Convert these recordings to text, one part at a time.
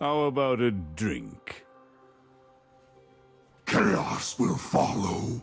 How about a drink? Chaos will follow.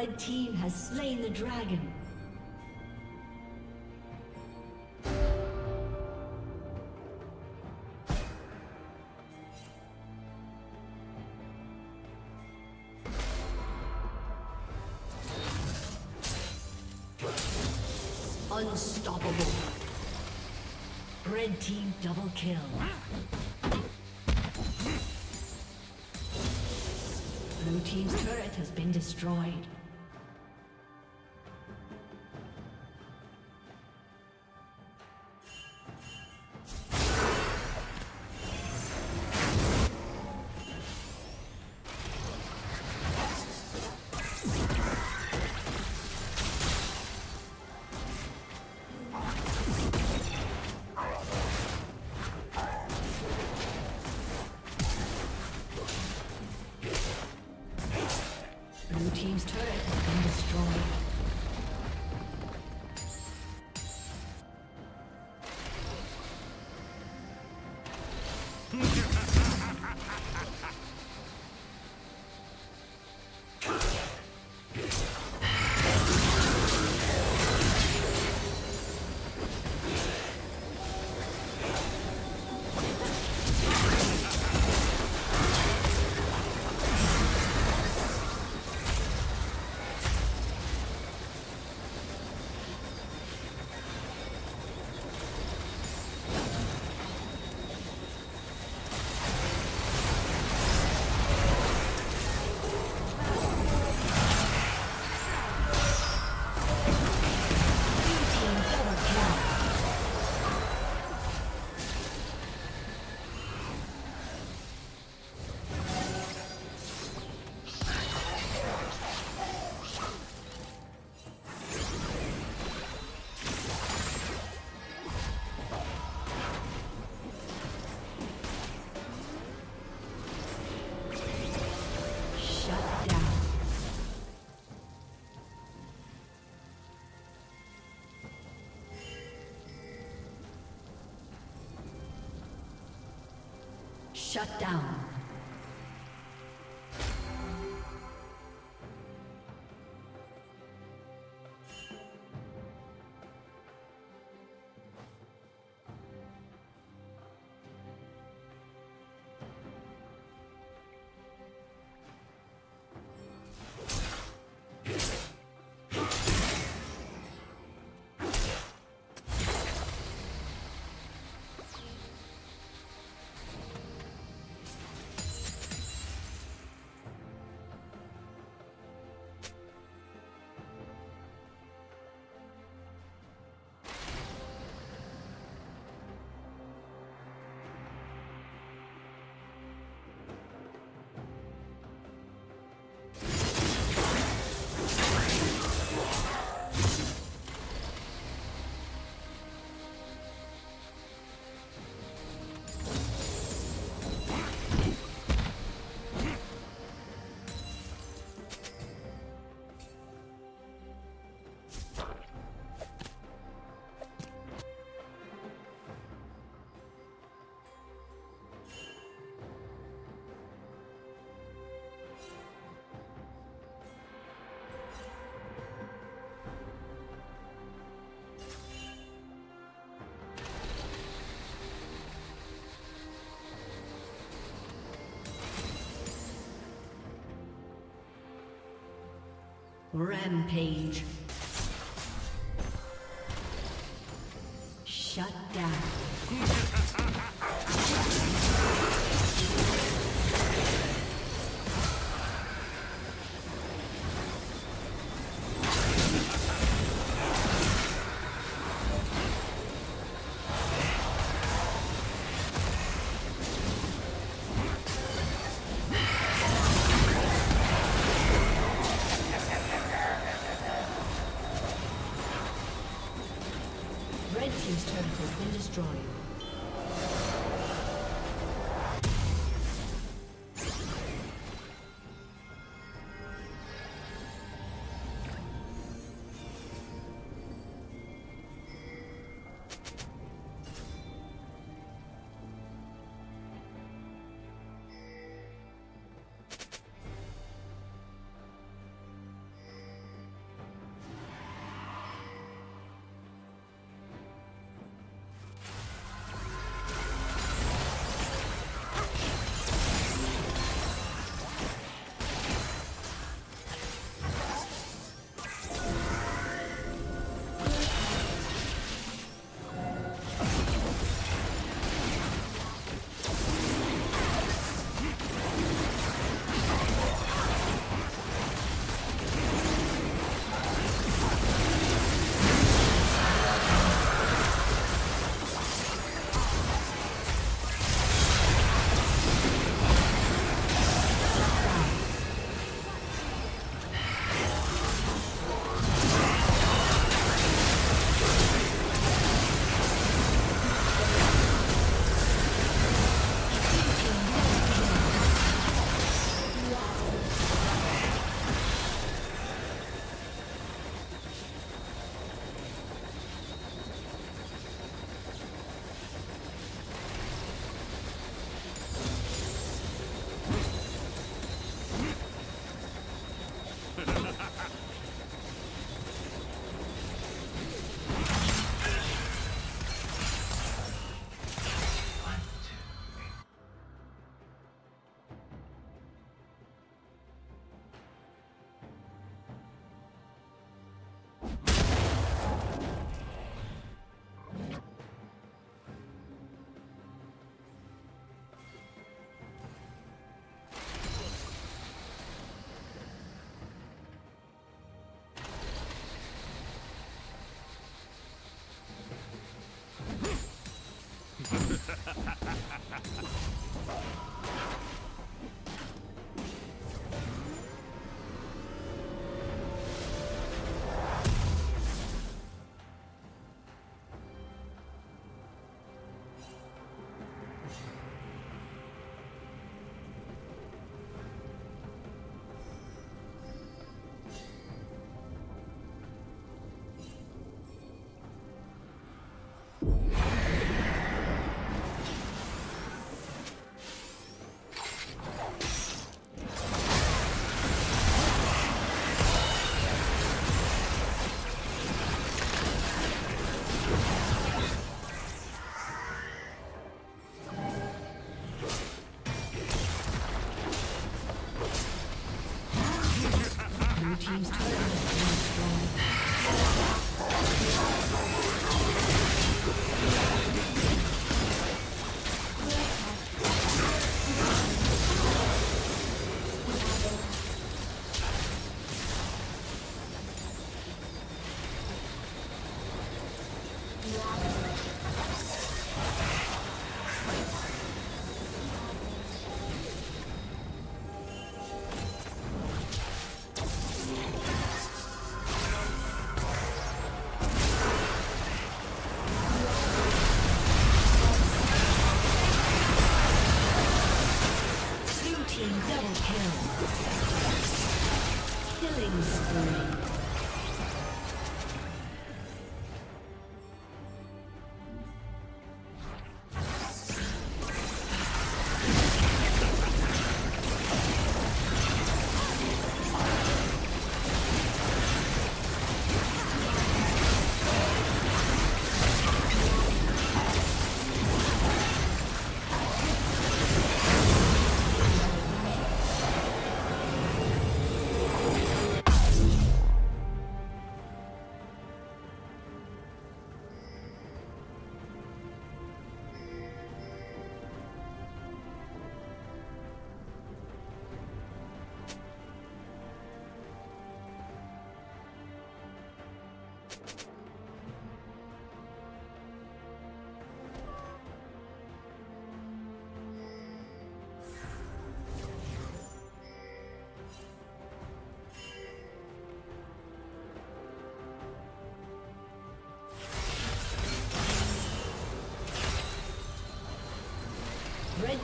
Red team has slain the dragon. Unstoppable. Red team double kill. Blue team's turret has been destroyed. Shut down. Rampage. Ha ha ha ha ha!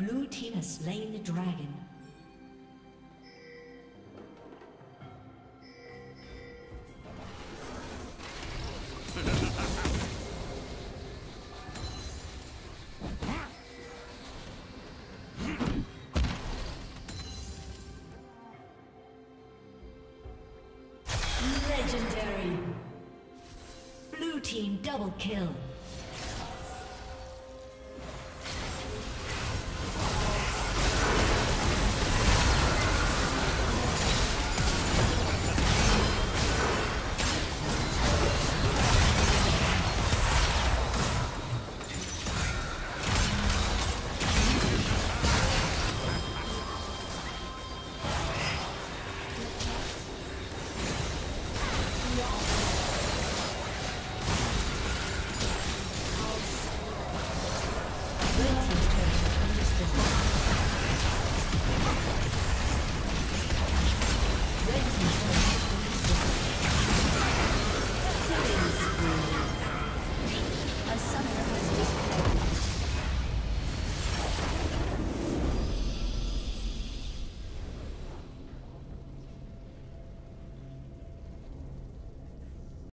Blue team has slain the dragon. Legendary. Blue team double kill.